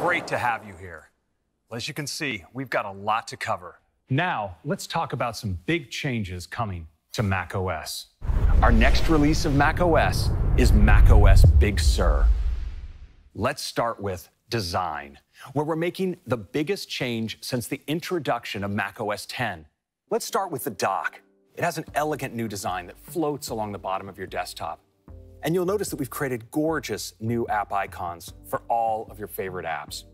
great to have you here. As you can see, we've got a lot to cover. Now, let's talk about some big changes coming to macOS. Our next release of macOS is macOS Big Sur. Let's start with design, where we're making the biggest change since the introduction of macOS 10. Let's start with the dock. It has an elegant new design that floats along the bottom of your desktop. And you'll notice that we've created gorgeous new app icons for all of your favorite apps.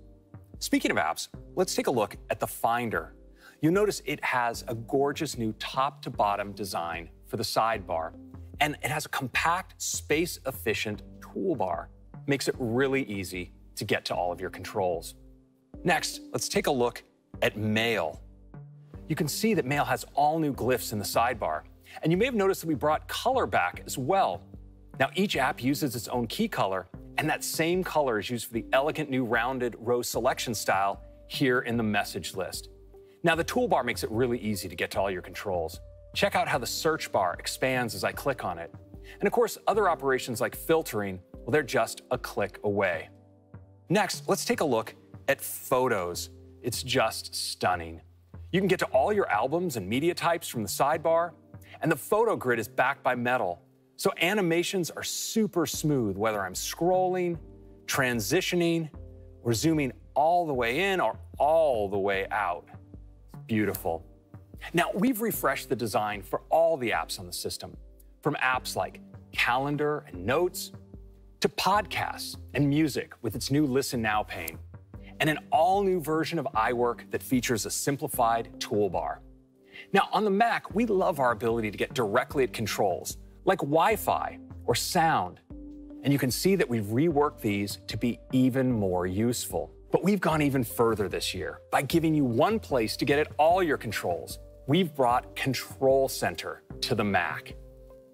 Speaking of apps, let's take a look at the Finder. You'll notice it has a gorgeous new top to bottom design for the sidebar, and it has a compact, space efficient toolbar. Makes it really easy to get to all of your controls. Next, let's take a look at Mail. You can see that Mail has all new glyphs in the sidebar, and you may have noticed that we brought color back as well. Now, each app uses its own key color, and that same color is used for the elegant new rounded row selection style here in the message list. Now, the toolbar makes it really easy to get to all your controls. Check out how the search bar expands as I click on it. And of course, other operations like filtering, well, they're just a click away. Next, let's take a look at Photos. It's just stunning. You can get to all your albums and media types from the sidebar, and the photo grid is backed by metal, so animations are super smooth, whether I'm scrolling, transitioning, or zooming all the way in or all the way out. Beautiful. Now, we've refreshed the design for all the apps on the system, from apps like Calendar and Notes to podcasts and music with its new Listen Now pane, and an all new version of iWork that features a simplified toolbar. Now, on the Mac, we love our ability to get directly at controls like Wi Fi or sound. And you can see that we've reworked these to be even more useful. But we've gone even further this year by giving you one place to get at all your controls. We've brought Control Center to the Mac.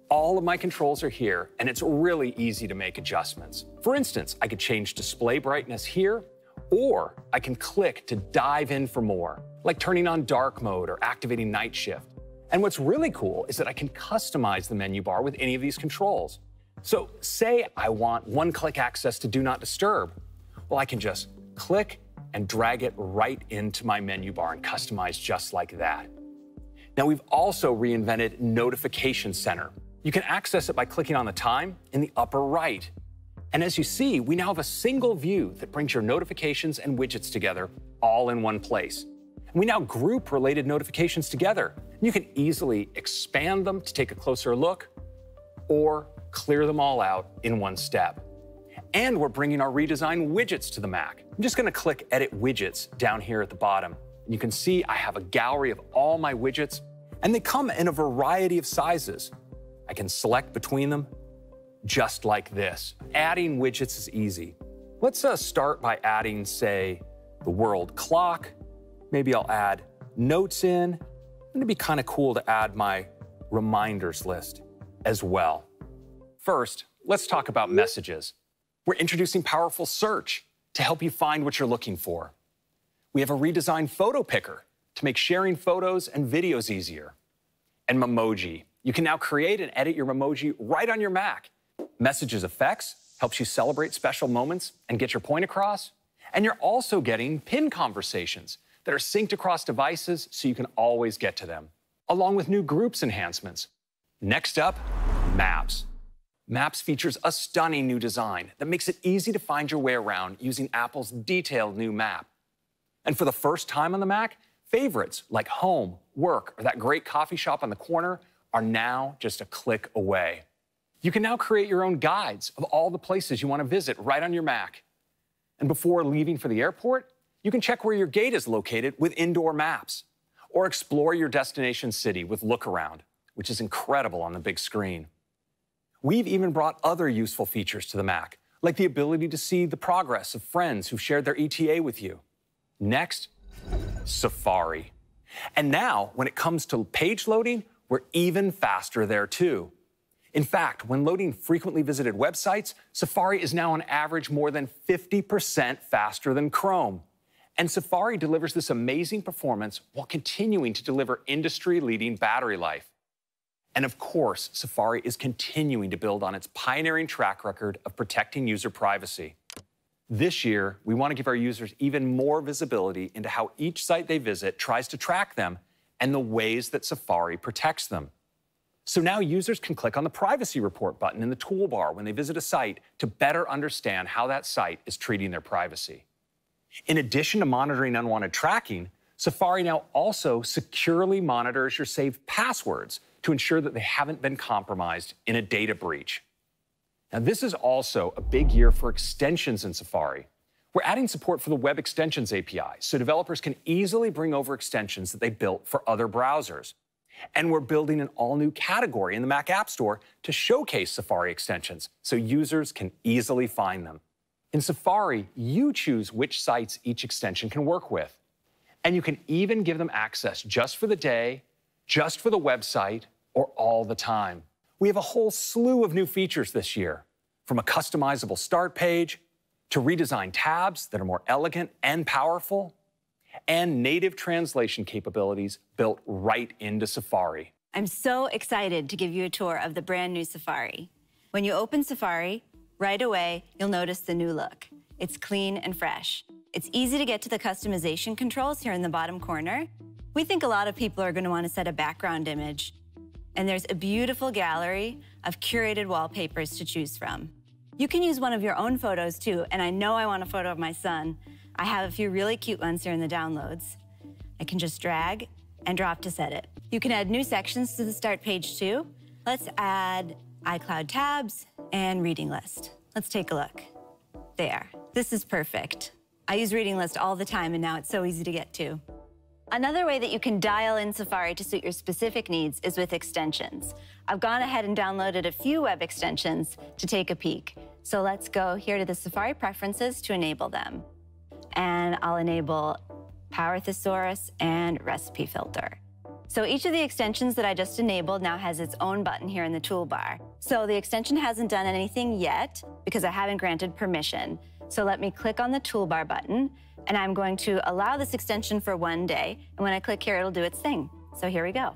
All of my controls are here, and it's really easy to make adjustments. For instance, I could change display brightness here, or I can click to dive in for more, like turning on dark mode or activating night shift. And what's really cool is that I can customize the menu bar with any of these controls. So say I want one-click access to Do Not Disturb. Well, I can just click and drag it right into my menu bar and customize just like that. Now, we've also reinvented Notification Center. You can access it by clicking on the time in the upper right. And as you see, we now have a single view that brings your notifications and widgets together all in one place. We now group related notifications together you can easily expand them to take a closer look or clear them all out in one step. And we're bringing our redesigned widgets to the Mac. I'm just gonna click Edit Widgets down here at the bottom. And you can see I have a gallery of all my widgets, and they come in a variety of sizes. I can select between them just like this. Adding widgets is easy. Let's uh, start by adding, say, the world clock. Maybe I'll add notes in it'd be kind of cool to add my reminders list as well. First, let's talk about messages. We're introducing powerful search to help you find what you're looking for. We have a redesigned photo picker to make sharing photos and videos easier. And Memoji. You can now create and edit your Memoji right on your Mac. Messages Effects helps you celebrate special moments and get your point across. And you're also getting pin conversations that are synced across devices so you can always get to them, along with new groups enhancements. Next up, Maps. Maps features a stunning new design that makes it easy to find your way around using Apple's detailed new map. And for the first time on the Mac, favorites like home, work, or that great coffee shop on the corner are now just a click away. You can now create your own guides of all the places you want to visit right on your Mac. And before leaving for the airport, you can check where your gate is located with indoor maps, or explore your destination city with Look Around, which is incredible on the big screen. We've even brought other useful features to the Mac, like the ability to see the progress of friends who've shared their ETA with you. Next, Safari. And now, when it comes to page loading, we're even faster there too. In fact, when loading frequently visited websites, Safari is now on average more than 50% faster than Chrome. And Safari delivers this amazing performance while continuing to deliver industry leading battery life. And of course, Safari is continuing to build on its pioneering track record of protecting user privacy. This year, we want to give our users even more visibility into how each site they visit tries to track them and the ways that Safari protects them. So now users can click on the Privacy Report button in the toolbar when they visit a site to better understand how that site is treating their privacy. In addition to monitoring unwanted tracking, Safari now also securely monitors your saved passwords to ensure that they haven't been compromised in a data breach. Now, this is also a big year for extensions in Safari. We're adding support for the Web Extensions API so developers can easily bring over extensions that they built for other browsers. And we're building an all new category in the Mac App Store to showcase Safari extensions so users can easily find them. In Safari, you choose which sites each extension can work with. And you can even give them access just for the day, just for the website, or all the time. We have a whole slew of new features this year, from a customizable start page to redesigned tabs that are more elegant and powerful, and native translation capabilities built right into Safari. I'm so excited to give you a tour of the brand new Safari. When you open Safari, right away, you'll notice the new look. It's clean and fresh. It's easy to get to the customization controls here in the bottom corner. We think a lot of people are going to want to set a background image. And there's a beautiful gallery of curated wallpapers to choose from. You can use one of your own photos too, and I know I want a photo of my son. I have a few really cute ones here in the downloads. I can just drag and drop to set it. You can add new sections to the start page too. Let's add iCloud tabs and reading list. Let's take a look. There, this is perfect. I use reading list all the time and now it's so easy to get to. Another way that you can dial in Safari to suit your specific needs is with extensions. I've gone ahead and downloaded a few web extensions to take a peek. So let's go here to the Safari preferences to enable them. And I'll enable Power Thesaurus and Recipe Filter. So each of the extensions that I just enabled now has its own button here in the toolbar. So the extension hasn't done anything yet because I haven't granted permission. So let me click on the toolbar button and I'm going to allow this extension for one day. And when I click here, it'll do its thing. So here we go.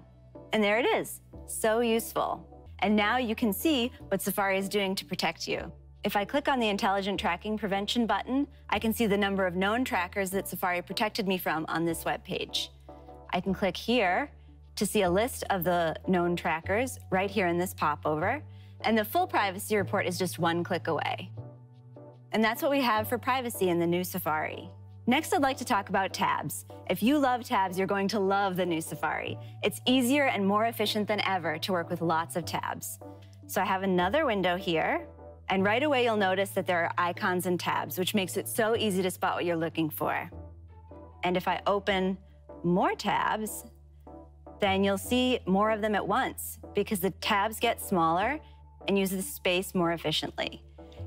And there it is. So useful. And now you can see what Safari is doing to protect you. If I click on the Intelligent Tracking Prevention button, I can see the number of known trackers that Safari protected me from on this web page. I can click here to see a list of the known trackers right here in this popover. And the full privacy report is just one click away. And that's what we have for privacy in the new Safari. Next, I'd like to talk about tabs. If you love tabs, you're going to love the new Safari. It's easier and more efficient than ever to work with lots of tabs. So I have another window here, and right away you'll notice that there are icons and tabs, which makes it so easy to spot what you're looking for. And if I open more tabs, then you'll see more of them at once because the tabs get smaller and use the space more efficiently.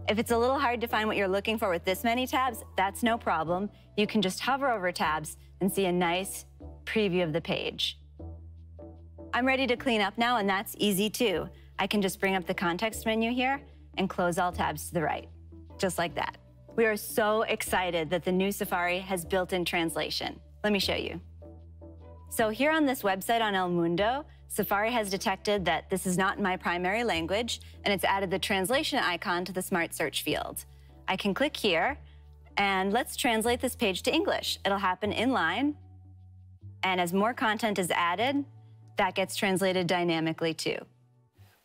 If it's a little hard to find what you're looking for with this many tabs, that's no problem. You can just hover over tabs and see a nice preview of the page. I'm ready to clean up now, and that's easy too. I can just bring up the context menu here and close all tabs to the right, just like that. We are so excited that the new Safari has built-in translation. Let me show you. So here on this website on El Mundo, Safari has detected that this is not my primary language, and it's added the translation icon to the Smart Search field. I can click here, and let's translate this page to English. It'll happen in line, and as more content is added, that gets translated dynamically too.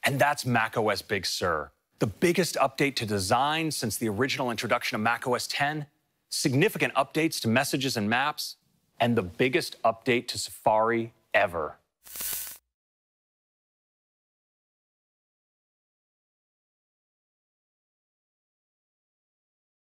And that's macOS Big Sur, the biggest update to design since the original introduction of macOS 10, significant updates to messages and maps, and the biggest update to Safari ever.